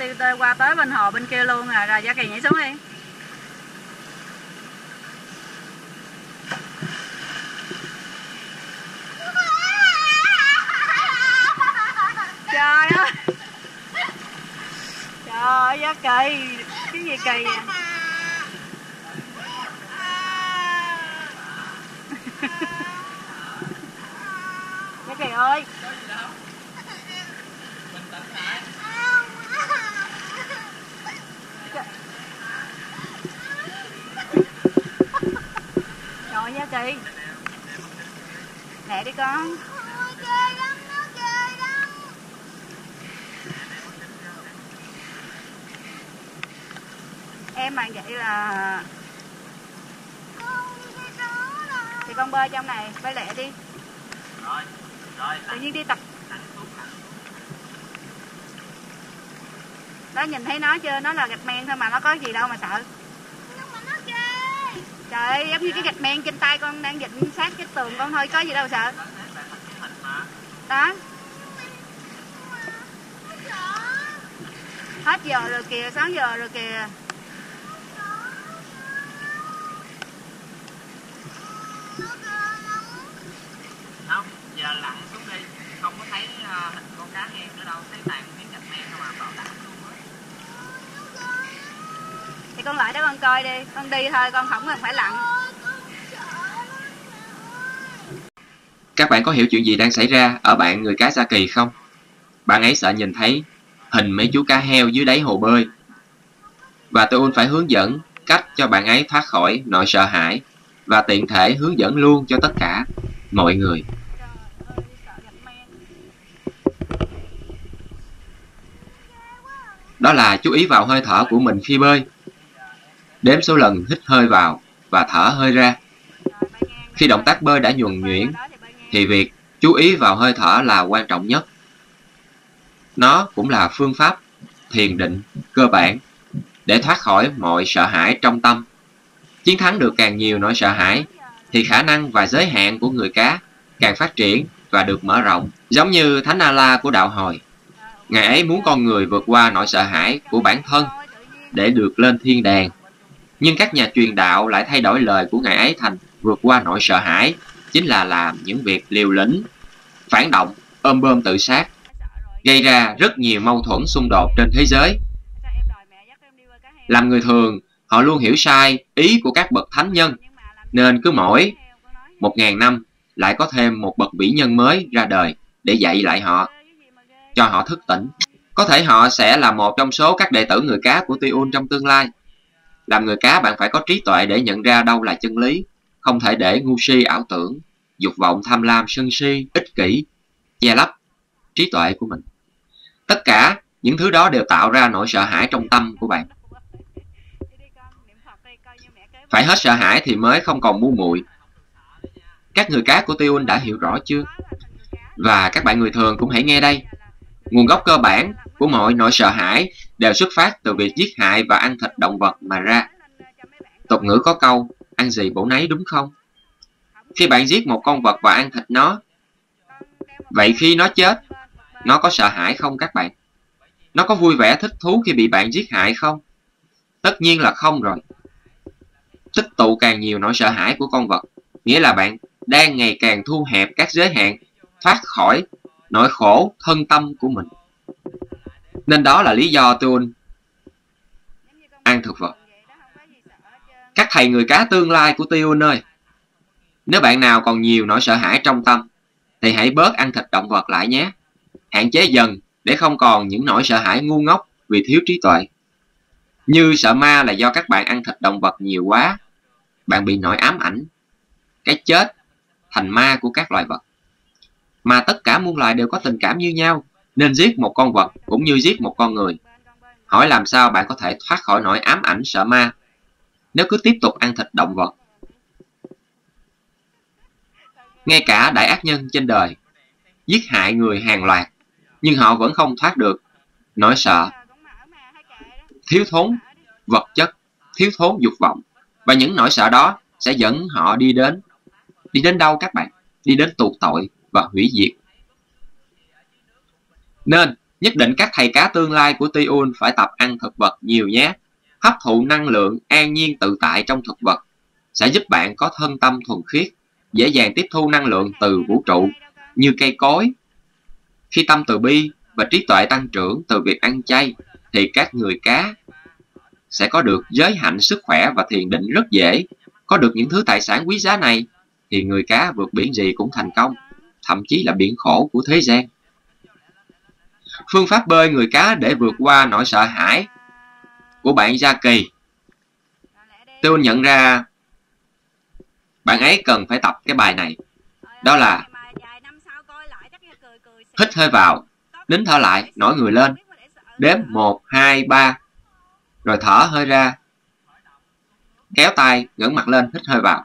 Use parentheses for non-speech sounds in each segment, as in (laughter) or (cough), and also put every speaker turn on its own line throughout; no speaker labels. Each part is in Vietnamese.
tiêu tê qua tới bên hồ bên kia luôn à rồi gia kỳ nhảy xuống đi. Trời ơi. Trời ơi Gia kỳ, cái gì kỳ vậy? Gia kỳ ơi Trời giá kỳ Mẹ đi con? Em mà vậy là Thì con bơi trong này, Bơi lẹ đi.
Rồi rồi
Tự nhiên đi tập. Đó nhìn thấy nó chưa? Nó là gạch men thôi mà nó có gì đâu mà sợ. Trời ơi giống như cái gạch men trên tay con đang dịch sát cái tường con thôi, có gì đâu sợ.
Đó.
Đó Hết giờ rồi kìa 6 giờ rồi kìa
không giờ lặn xuống đi không có thấy ờ, hình con cá heo nữa đâu thấy toàn miếng gạch men không à bảo đảm luôn á
Thì con lại đó con coi đi Con đi thôi, con không cần phải lặn
Các bạn có hiểu chuyện gì đang xảy ra ở bạn người cá Sa Kỳ không? Bạn ấy sợ nhìn thấy hình mấy chú cá heo dưới đáy hồ bơi. Và tôi phải hướng dẫn cách cho bạn ấy thoát khỏi nỗi sợ hãi và tiện thể hướng dẫn luôn cho tất cả mọi người. Đó là chú ý vào hơi thở của mình khi bơi. Đếm số lần hít hơi vào và thở hơi ra. Khi động tác bơi đã nhuần nhuyễn
thì
thì việc chú ý vào hơi thở là quan trọng nhất. Nó cũng là phương pháp thiền định cơ bản để thoát khỏi mọi sợ hãi trong tâm. Chiến thắng được càng nhiều nỗi sợ hãi thì khả năng và giới hạn của người cá càng phát triển và được mở rộng. Giống như Thánh A-la của đạo hồi, Ngài ấy muốn con người vượt qua nỗi sợ hãi của bản thân để được lên thiên đàng. Nhưng các nhà truyền đạo lại thay đổi lời của Ngài ấy thành vượt qua nỗi sợ hãi chính là làm những việc liều lĩnh, phản động, ôm bơm tự sát, gây ra rất nhiều mâu thuẫn xung đột trên thế giới. Làm người thường, họ luôn hiểu sai ý của các bậc thánh nhân, nên cứ mỗi
heo, con nói.
một ngàn năm lại có thêm một bậc vĩ nhân mới ra đời để dạy lại họ, cho họ thức tỉnh. Có thể họ sẽ là một trong số các đệ tử người cá của Tiun trong tương lai. Làm người cá bạn phải có trí tuệ để nhận ra đâu là chân lý, không thể để ngu si ảo tưởng, dục vọng tham lam sân si, ích kỷ, che lấp trí tuệ của mình. Tất cả những thứ đó đều tạo ra nỗi sợ hãi trong tâm của bạn. Phải hết sợ hãi thì mới không còn ngu muội. Các người cá của Tiêu Anh đã hiểu rõ chưa? Và các bạn người thường cũng hãy nghe đây. Nguồn gốc cơ bản của mọi nỗi sợ hãi đều xuất phát từ việc giết hại và ăn thịt động vật mà ra. Tục ngữ có câu, ăn gì bổ nấy đúng không? Khi bạn giết một con vật và ăn thịt nó, vậy khi nó chết, nó có sợ hãi không các bạn? Nó có vui vẻ thích thú khi bị bạn giết hại không? Tất nhiên là không rồi. Tích tụ càng nhiều nỗi sợ hãi của con vật, nghĩa là bạn đang ngày càng thu hẹp các giới hạn, thoát khỏi nỗi khổ thân tâm của mình. Nên đó là lý do tôi ăn thực vật. Các thầy người cá tương lai của Tiun ơi, nếu bạn nào còn nhiều nỗi sợ hãi trong tâm, thì hãy bớt ăn thịt động vật lại nhé. Hạn chế dần để không còn những nỗi sợ hãi ngu ngốc vì thiếu trí tuệ. Như sợ ma là do các bạn ăn thịt động vật nhiều quá, bạn bị nỗi ám ảnh, cái chết thành ma của các loài vật. Mà tất cả muôn loài đều có tình cảm như nhau, nên giết một con vật cũng như giết một con người. Hỏi làm sao bạn có thể thoát khỏi nỗi ám ảnh sợ ma nếu cứ tiếp tục ăn thịt động vật. Ngay cả đại ác nhân trên đời giết hại người hàng loạt, nhưng họ vẫn không thoát được nỗi sợ, thiếu thốn vật chất, thiếu thốn dục vọng. Và những nỗi sợ đó sẽ dẫn họ đi đến đi đến đâu các bạn? Đi đến tù tội và hủy diệt. Nên Nhất định các thầy cá tương lai của Tiun phải tập ăn thực vật nhiều nhé. Hấp thụ năng lượng an nhiên tự tại trong thực vật sẽ giúp bạn có thân tâm thuần khiết, dễ dàng tiếp thu năng lượng từ vũ trụ như cây cối. Khi tâm từ bi và trí tuệ tăng trưởng từ việc ăn chay thì các người cá sẽ có được giới hạnh sức khỏe và thiền định rất dễ. Có được những thứ tài sản quý giá này thì người cá vượt biển gì cũng thành công, thậm chí là biển khổ của thế gian. Phương pháp bơi người cá để vượt qua nỗi sợ hãi của bạn Gia Kỳ. Tôi nhận ra bạn ấy cần phải tập cái bài này. Đó là hít hơi vào, nín thở lại, nổi người lên, đếm 1, 2, 3, rồi thở hơi ra, kéo tay, ngẩng mặt lên, hít hơi vào.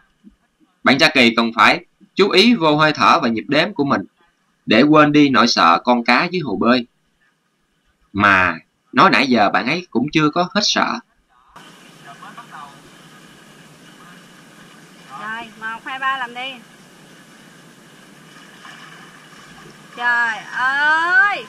Bạn Gia Kỳ cần phải chú ý vô hơi thở và nhịp đếm của mình để quên đi nỗi sợ con cá dưới hồ bơi. Mà nói nãy giờ bạn ấy cũng chưa có hết sợ.
Rồi, một, hai, ba làm đi. Trời ơi!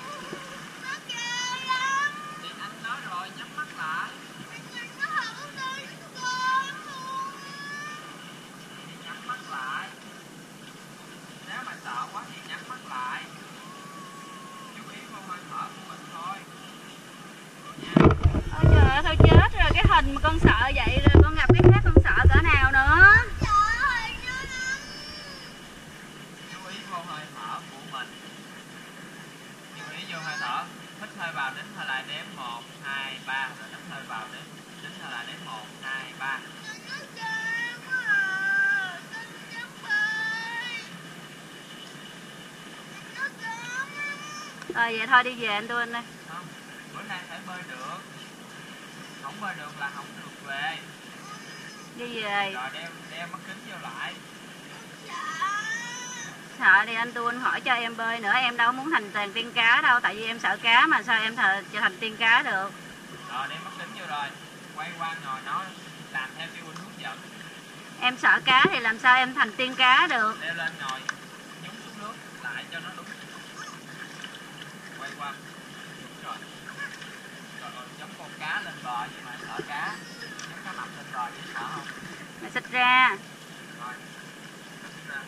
Ôi trời ơi, thôi chết rồi, cái hình mà con sợ vậy rồi con gặp cái khác con sợ cỡ nào nữa.
chú ý vô hơi thở của mình chú ý vô hơi thở hít hơi vào đến hơi lại đếm một hai ba rồi hít hơi vào đến đến hơi lại đếm một hai ba
Rồi vậy thôi, đi về anh tôi anh ơi.
không bữa nay phải bơi được không bơi được là không được về.
Đi về.
rồi đeo đeo mắt kính vô lại.
Sợ thì anh Tuân hỏi cho em bơi nữa Em đâu muốn thành thành tiên cá đâu Tại vì em sợ cá mà sao em trở thành tiên cá được?
Rồi đeo mắt kính vô rồi. Quay qua ngồi nói làm theo huynh hướng dẫn.
Em sợ cá thì làm sao em thành tiên cá được?
Leo lên ngồi nhúng xuống nước lại cho nó đúng. Quay qua đúng rồi rồi rồi, giống con cá lên bờ vậy mà sợ cá. Nếu cá mập lên bờ vậy sợ không?
Mày xích ra
rồi Xích ra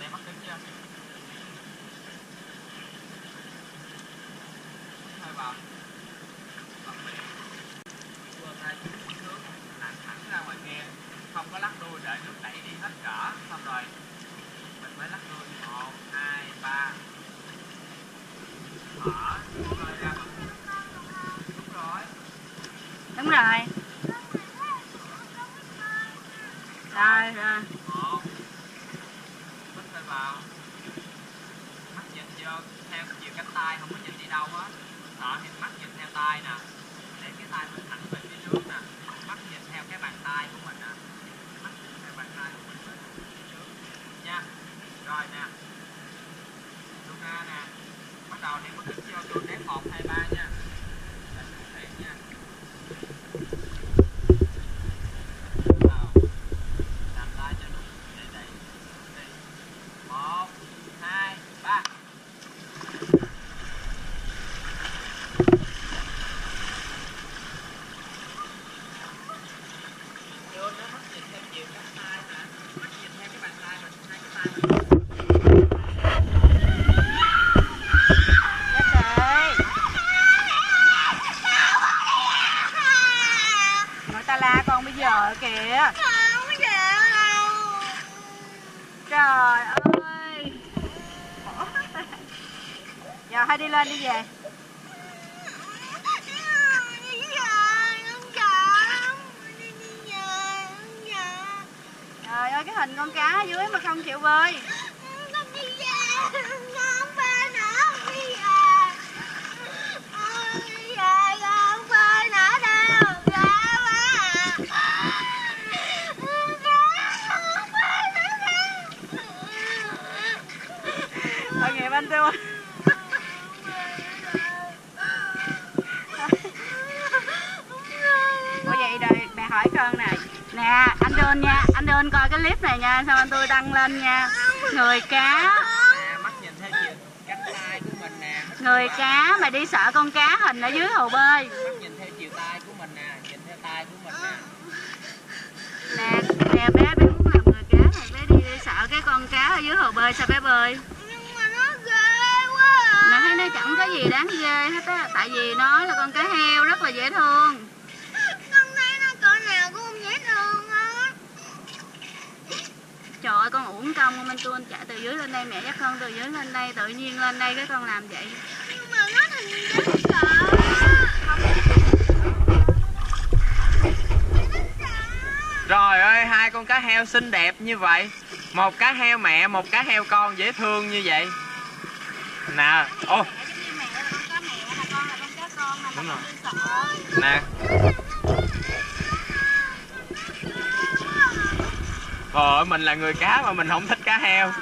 đeo mắt kính chưa Hít hơi vào bật miệng vươn hai chân xuống nước làm thẳng ra ngoài kia không có lắc đuôi đợi nước đẩy đi hết cỡ xong rồi mình mới lắc đuôi một hai ba thở hơi ra bằng đúng rồi
Đúng rồi đây rồi
vào mắt nhìn vô theo chiều cánh tay không có nhìn đi đâu á đó thì mắt nhìn theo tay nè để cái tay mình thẳng về phía trước nè mắt nhìn theo cái bàn tay của mình nè mắt nhìn theo bàn tay của mình về phía trước nha rồi nè Luna nè bắt đầu thì mắt kính vô tôi đếm một hai ba nha Để thực hiện nha Vào. làm tay cho đúng để đẩy đi một hai ba vô nó mắt nhìn theo chiều cánh tay nè mắt nhìn theo cái bàn tay mình hai cái tay mình
Chết rồi Người ta la con bây giờ kìa Trời ơi Giờ hay đi lên đi về Trời ơi cái hình con cá ở dưới mà không chịu bơi Tội nghiệp anh tôi Ủa vậy rồi mẹ hỏi con nè Nè anh Đôn nha Anh Đôn coi cái clip này nha Xong anh tôi đăng lên nha. Người cá. Người cá mà đi sợ con cá hình ở dưới hồ bơi.
Nè nè
bé bé muốn làm người cá này bé đi, đi sợ cái con cá ở dưới hồ bơi sao bé bơi?
Mà
mà thấy nó chẳng có gì đáng ghê hết á tại vì nó là con cá heo rất là dễ thương
con thấy nó cỡ nào cũng không dễ thương á
trời ơi con uổng công con Minh Tuân chạy từ dưới lên đây mẹ dắt con từ dưới lên đây tự nhiên lên đây cái con làm vậy.
Nhưng mà nó thành dễ sợ á.
Trời ơi, hai con cá heo xinh đẹp như vậy. Một cá heo mẹ, một cá heo con dễ thương như vậy. Nè, ô,
mẹ là con cá mẹ là con là con cá con mà
Đúng rồi.
con sợ
nè Trời ơi, mình là người cá mà mình không thích cá heo.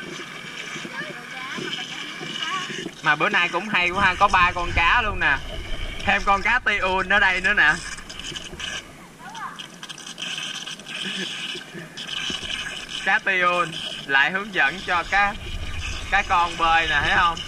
Mà bữa nay cũng hay quá ha, có ba con cá luôn nè. Thêm con cá tiun ở đây nữa nè. Cá tiun lại hướng dẫn cho cá cá con bơi nè thấy không?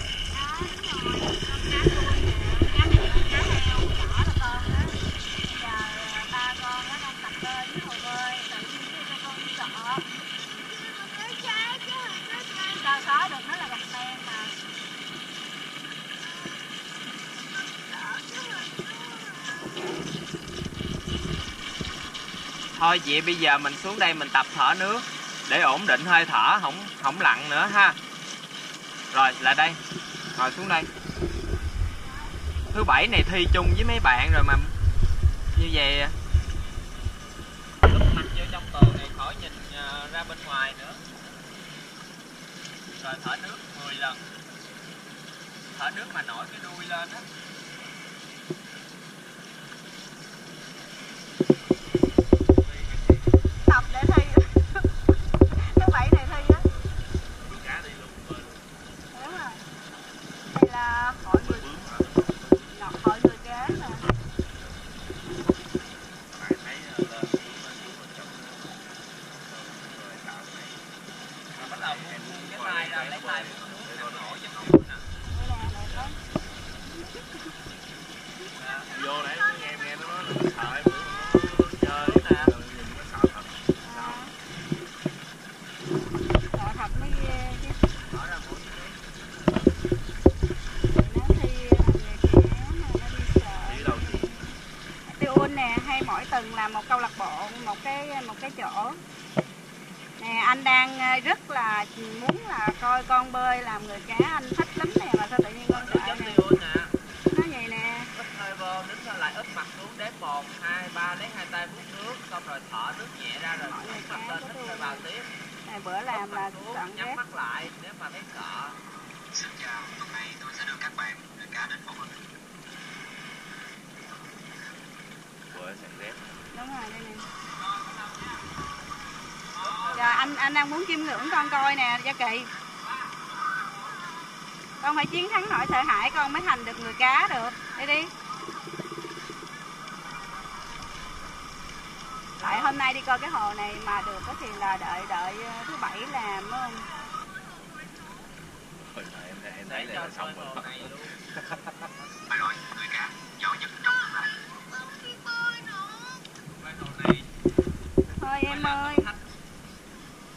Thôi, vậy bây giờ mình xuống đây mình tập thở nước, để ổn định hơi thở, không không lặn nữa ha. Rồi lại đây. Ngồi xuống đây. Thứ bảy này thi chung với mấy bạn rồi mà, như vậy. Lúc mặt vô trong tường này khỏi nhìn à, ra bên ngoài nữa. Rồi, thở nước 10 lần. Thở nước mà nổi cái đuôi lên á
tập để thi thứ bảy này thi á đúng rồi đây là hội người Ngọc hội người cá mà
bắt đầu buông buông cái tay ra lấy tay buông xuống nè nổi cho nó nè
đây là này có
vô nãy nghe nghe nó nói là sợ em bữa nó chơi nè nhìn nó sợ thật
sợ thật mới ghê chứ
mở ra mũi
nó thi làm nghề cá mà nó đi sợ
đi đâu chị
tiêu un nè hay mỗi tuần làm một câu lạc bộ một cái một cái chỗ nè anh đang ờ, rất là muốn là coi con bơi làm người cá anh thích lắm nè mà sao tự nhiên con sợ
giống
nè
như luôn nè
nó vậy nè
hít hơi vô đứng lên lại úp mặt xuống đếm một hai ba lấy hai tay vuốt nước xong rồi thở nước nhẹ ra rồi
người
hít mặt lên hít vào tiếp
này bữa làm là
nhắm
ghét.
mắt lại nếu mà thấy sợ.
Xin chào, hôm nay tôi sẽ đưa các bạn người cá đến một
bữa sàn dép
đúng rồi đây nè. Giờ anh anh đang muốn chiêm ngưỡng con coi nè gia kỳ. Con phải chiến thắng nỗi sợ hãi con mới thành được người cá được. Đi đi tại hôm nay đi coi cái hồ này mà được có thì là đợi đợi ờ, thứ bảy làm đúng không?
Em em
để
thấy là xong rồi.
Phải rồi, (laughs) người cá giỏi nhất trong
thôi em ơi.
thử thách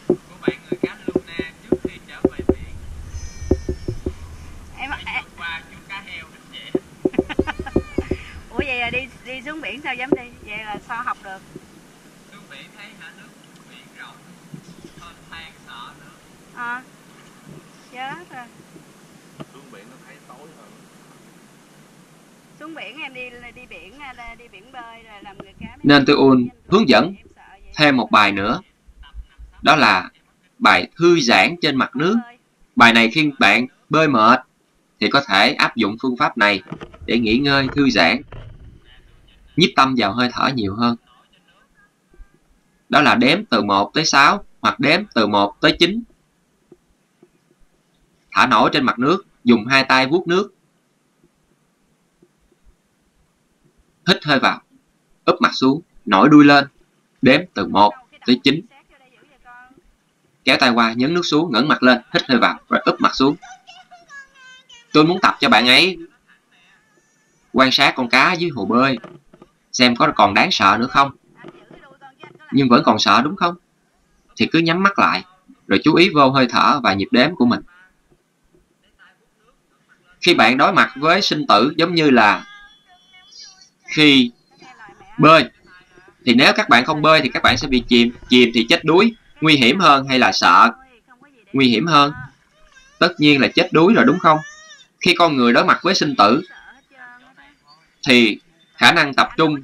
của bạn người cá Luna trước khi trở về biển
em,
phải
em
vượt qua chú cá heo hình (laughs) vậy
ủa vậy là đi đi xuống biển sao dám đi? Vậy là sao học được
xuống biển thấy hả nước biển rộng hơn than sợ nữa
chết rồi
xuống biển nó thấy tối hơn
xuống biển em đi đi biển đi biển bơi rồi làm người cá
Nên tôi ôn hướng dẫn thêm một bài nữa. Đó là bài thư giãn trên mặt nước. Bài này khi bạn bơi mệt thì có thể áp dụng phương pháp này để nghỉ ngơi, thư giãn, nhiếp tâm vào hơi thở nhiều hơn. Đó là đếm từ 1 tới 6 hoặc đếm từ 1 tới 9. Thả nổi trên mặt nước, dùng hai tay vuốt nước. Hít hơi vào, úp mặt xuống, nổi đuôi lên, đếm từ 1 tới 9. kéo tay qua nhấn nước xuống ngẩng mặt lên hít hơi vào rồi úp mặt xuống tôi muốn tập cho bạn ấy quan sát con cá dưới hồ bơi xem có còn đáng sợ nữa không nhưng vẫn còn sợ đúng không thì cứ nhắm mắt lại rồi chú ý vô hơi thở và nhịp đếm của mình khi bạn đối mặt với sinh tử giống như là khi bơi, thì nếu các bạn không bơi thì các bạn sẽ bị chìm. Chìm thì chết đuối. Nguy hiểm hơn hay là sợ? Nguy hiểm hơn. Tất nhiên là chết đuối rồi, đúng không? Khi con người đối mặt với sinh tử, thì khả năng tập trung,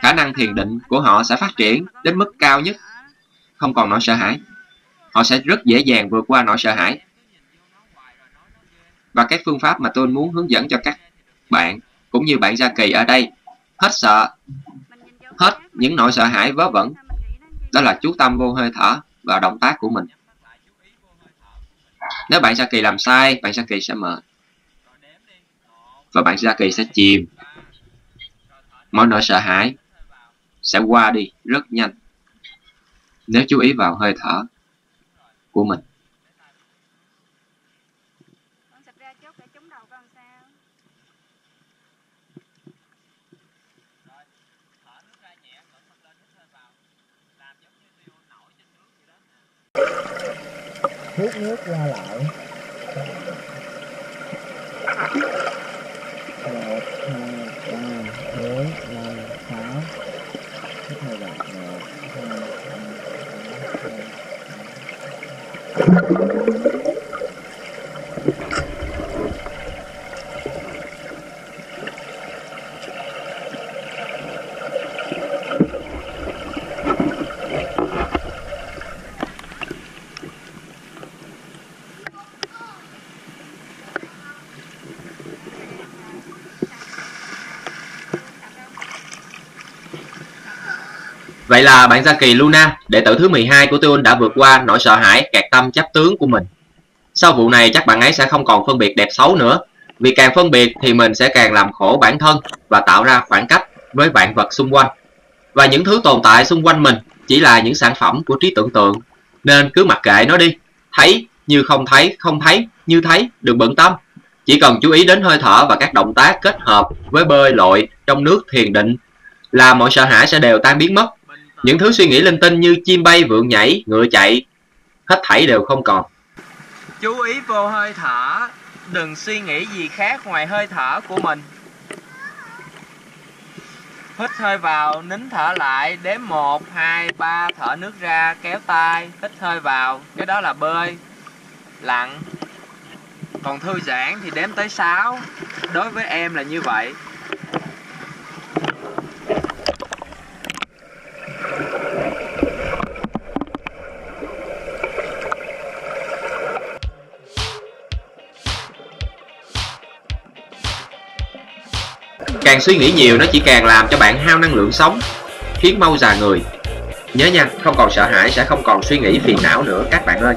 khả năng thiền định của họ sẽ phát triển đến mức cao nhất. Không còn nỗi sợ hãi. Họ sẽ rất dễ dàng vượt qua nỗi sợ hãi và cái phương pháp mà tôi muốn hướng dẫn cho các bạn, cũng như bạn Gia Kỳ ở đây. Hết sợ, hết những nỗi sợ hãi, vớ vẩn. Đó là chú tâm vô hơi thở và động tác của mình. Nếu bạn Gia Kỳ làm sai, bạn Gia Kỳ sẽ mệt. Và bạn Gia Kỳ sẽ chìm. Mọi nỗi sợ hãi sẽ qua đi rất nhanh. Nếu chú ý vào hơi thở của mình
con xịt ra chốt để trúng đầu con sao
thở nước ra nhẹ ngẩng mặt lên hít hơi vào làm giống như tiêu nổi trên nước vậy đó
hút nước ra lại một hai ba bốn năm sáu hít hơi vào một hai ba bốn năm
Vậy là bạn Gia Kỳ Luna, đệ tử thứ 12 của Tiêu đã vượt qua nỗi sợ hãi kẹt tâm chấp tướng của mình. Sau vụ này chắc bạn ấy sẽ không còn phân biệt đẹp xấu nữa, vì càng phân biệt thì mình sẽ càng làm khổ bản thân và tạo ra khoảng cách với vạn vật xung quanh. Và những thứ tồn tại xung quanh mình chỉ là những sản phẩm của trí tưởng tượng, nên cứ mặc kệ nó đi, thấy như không thấy, không thấy như thấy, đừng bận tâm. Chỉ cần chú ý đến hơi thở và các động tác kết hợp với bơi lội trong nước thiền định là mọi sợ hãi sẽ đều tan biến mất những thứ suy nghĩ linh tinh như chim bay, vượn nhảy, ngựa chạy, hết thảy đều không còn.
Chú ý vô hơi thở. Đừng suy nghĩ gì khác ngoài hơi thở của mình. Hít hơi vào, nín thở lại, đếm một, hai, ba, thở nước ra, kéo tay, hít hơi vào. Cái đó là bơi. Lặn còn thư giãn thì đếm tới 6 đối với em là như vậy.
Càng suy nghĩ nhiều, nó chỉ càng làm cho bạn hao năng lượng sống, khiến mau già người. Nhớ nha, không còn sợ hãi, sẽ không còn suy nghĩ phiền não nữa, các bạn ơi.